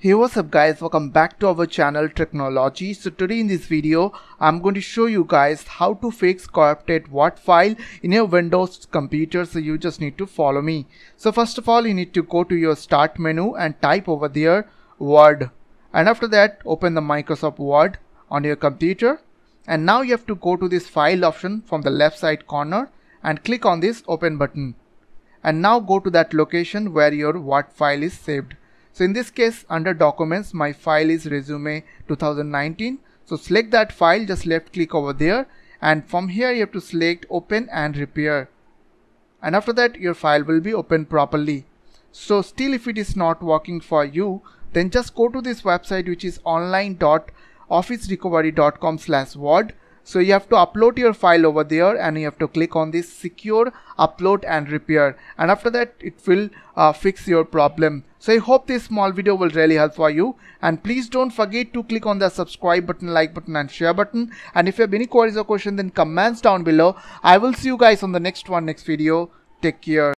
Hey what's up guys? Welcome back to our channel Tricknology. So today in this video I'm going to show you guys how to fix corrupted WORD file in your Windows computer. So you just need to follow me. So first of all you need to go to your start menu and type over there Word. And after that open the Microsoft Word on your computer. And now you have to go to this file option from the left side corner and click on this open button. And now go to that location where your Word file is saved. So in this case under documents my file is resume 2019. So select that file just left click over there and from here you have to select open and repair and after that your file will be open properly. So still if it is not working for you then just go to this website which is online.officerecovery.com slash word so you have to upload your file over there and you have to click on this secure upload and repair and after that it will uh, fix your problem. So I hope this small video will really help for you and please don't forget to click on the subscribe button, like button and share button and if you have any queries or questions then comments down below. I will see you guys on the next one next video. Take care.